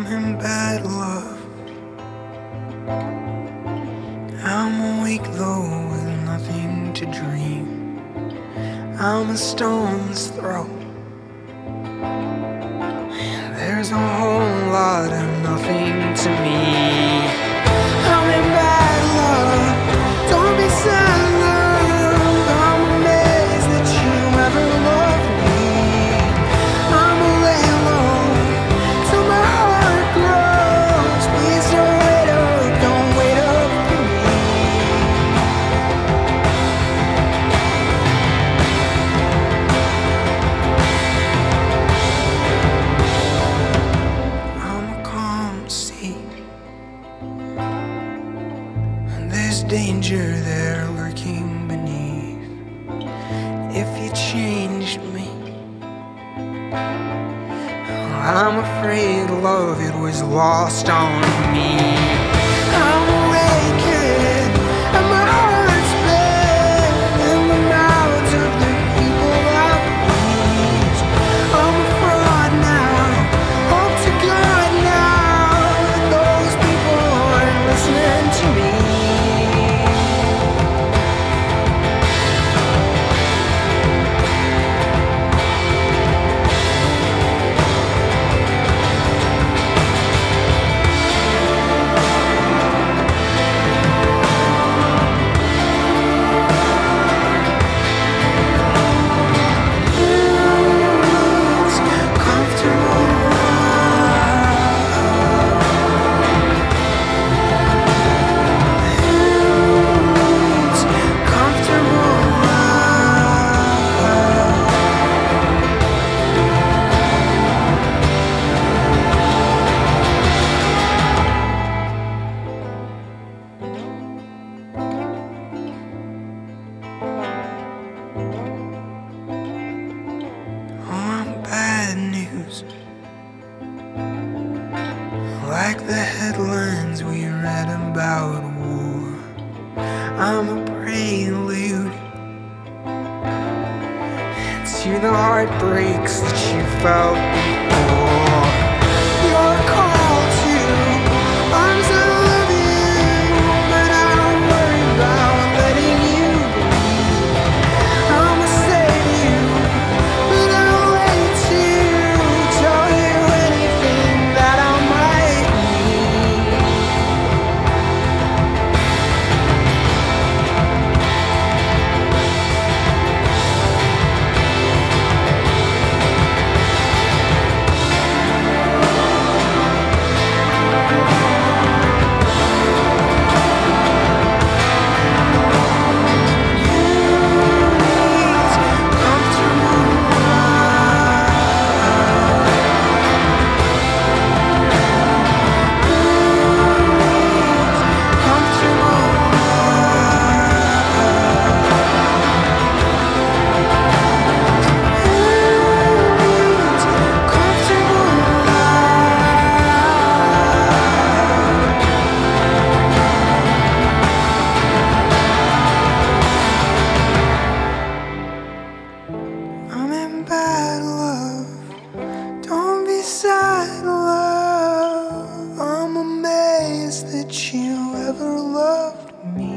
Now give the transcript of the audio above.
I'm in bad love. I'm awake though with nothing to dream. I'm a stone's throw. There's a whole lot of nothing to me. danger there lurking beneath. If you change me, I'm afraid love, it was lost on me. about war. I'm a prelude to the heartbreaks that you felt before. Loved me.